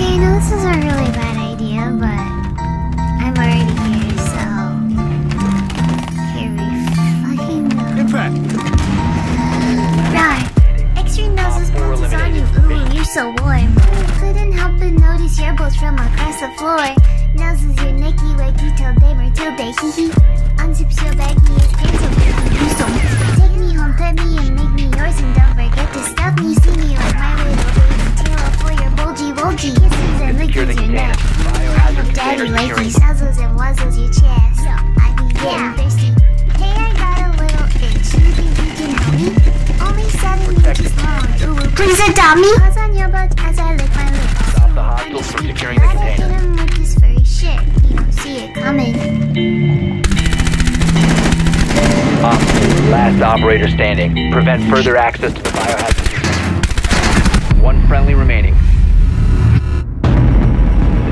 Okay, I know this is a really bad idea, but I'm already here, so here we fucking go. Impact! Right. Extreme noses bounces on you. Ooh, you're so warm. Couldn't help but notice your bolts from across the floor. Noses your Nicky way detailed day Matilde hee hee. Unzips your baggy Secure the lickies your neck. container. Biohazard Daddy container likey securing. nuzzles and wuzzles your chest. I be getting thirsty. Hey, I got a little itch. You think you can help me? Only seven inches long. Please adopt me. Paws on your butt as I lick my lips. Stop the hostiles from securing the Gotta hit container. him with this furry shit. You don't see it coming. Op last operator standing. Prevent further access to the biohazard container. One friendly